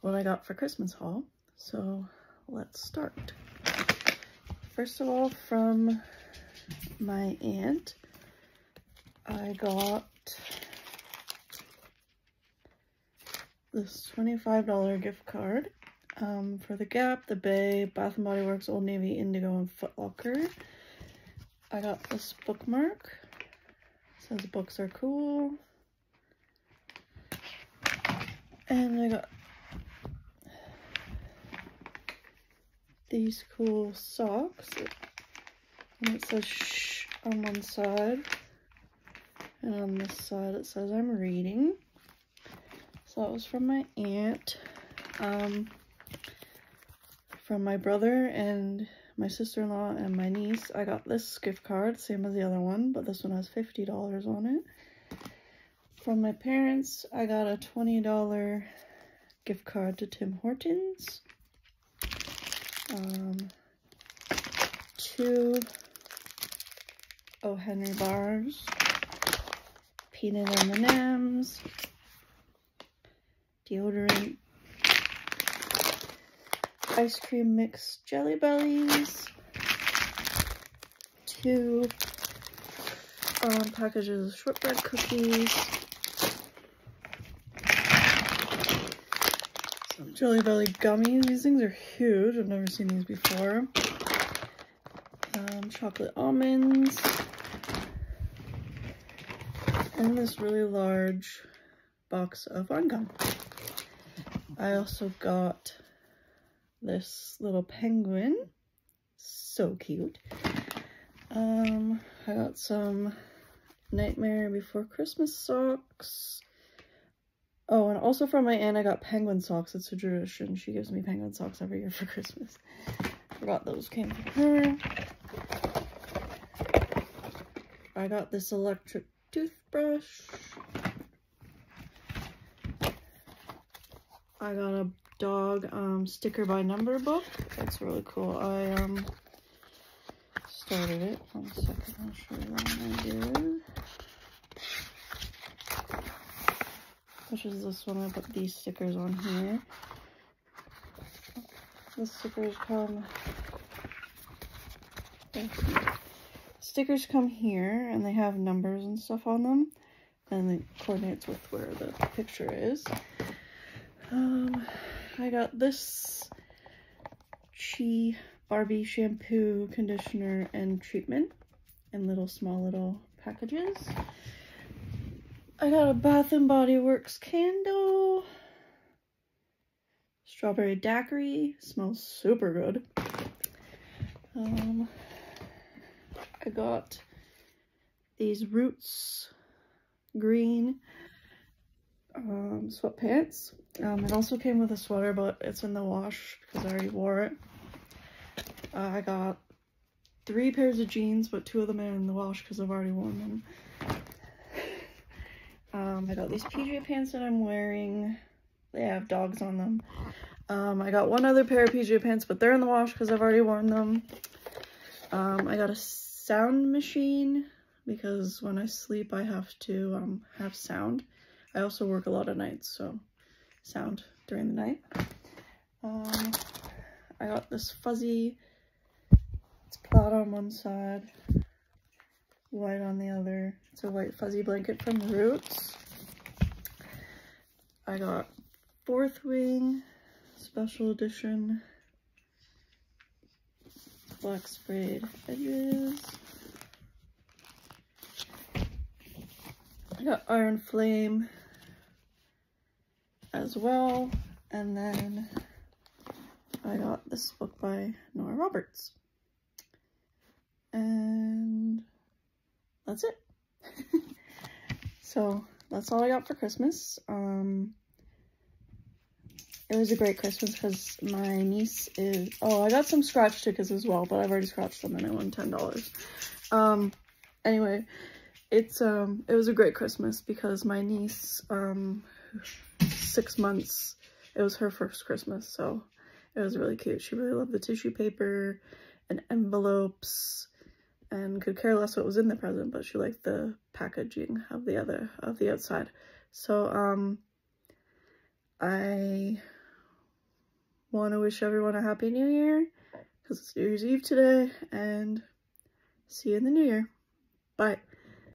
what I got for Christmas haul. So let's start. First of all, from my aunt, I got this $25 gift card um, for The Gap, The Bay, Bath & Body Works, Old Navy, Indigo, and Foot Locker. I got this bookmark. It says books are cool. And I got these cool socks. And it says shh on one side. And on this side it says I'm reading. So that was from my aunt. Um, from my brother and my sister-in-law and my niece, I got this gift card, same as the other one, but this one has $50 on it. From my parents, I got a $20 gift card to Tim Hortons. Um, two O. Henry bars, peanut M&Ms, deodorant, ice cream mix jelly bellies, two um, packages of shortbread cookies, jelly belly gummies. These things are huge. I've never seen these before. Um, chocolate almonds, and this really large box of on gum. I also got this little penguin. So cute. Um, I got some Nightmare Before Christmas socks. Oh, and also from my aunt, I got penguin socks. It's a tradition. She gives me penguin socks every year for Christmas. Forgot those came from her. I got this electric toothbrush. I got a dog um, sticker by number book. That's really cool. I um started it. One second, I'll show you what I did. Which is this one? I put these stickers on here. The stickers come. Stickers come here, and they have numbers and stuff on them, and it coordinates with where the picture is. Um, I got this Chi Barbie shampoo, conditioner, and treatment in little small little packages. I got a Bath and Body Works candle. Strawberry daiquiri. Smells super good. Um, I got these Roots green um, sweatpants. Um, it also came with a sweater, but it's in the wash because I already wore it. Uh, I got three pairs of jeans, but two of them are in the wash because I've already worn them. Um, I got these PJ pants that I'm wearing. They have dogs on them. Um, I got one other pair of PJ pants, but they're in the wash because I've already worn them. Um, I got a sound machine because when I sleep I have to um, have sound. I also work a lot of nights, so sound during the night. Um, I got this fuzzy, it's plaid on one side, white on the other. It's a white fuzzy blanket from Roots. I got Fourth Wing Special Edition black sprayed edges. I got Iron Flame as well. And then I got this book by Nora Roberts. That's it. so that's all I got for Christmas. Um, it was a great Christmas because my niece is... Oh, I got some scratch tickets as well, but I've already scratched them and I won $10. Um, anyway, it's um, it was a great Christmas because my niece, um, six months. It was her first Christmas, so it was really cute. She really loved the tissue paper and envelopes and could care less what was in the present, but she liked the packaging of the other, of the outside. So, um, I want to wish everyone a happy new year because it's New Year's Eve today and see you in the new year. Bye.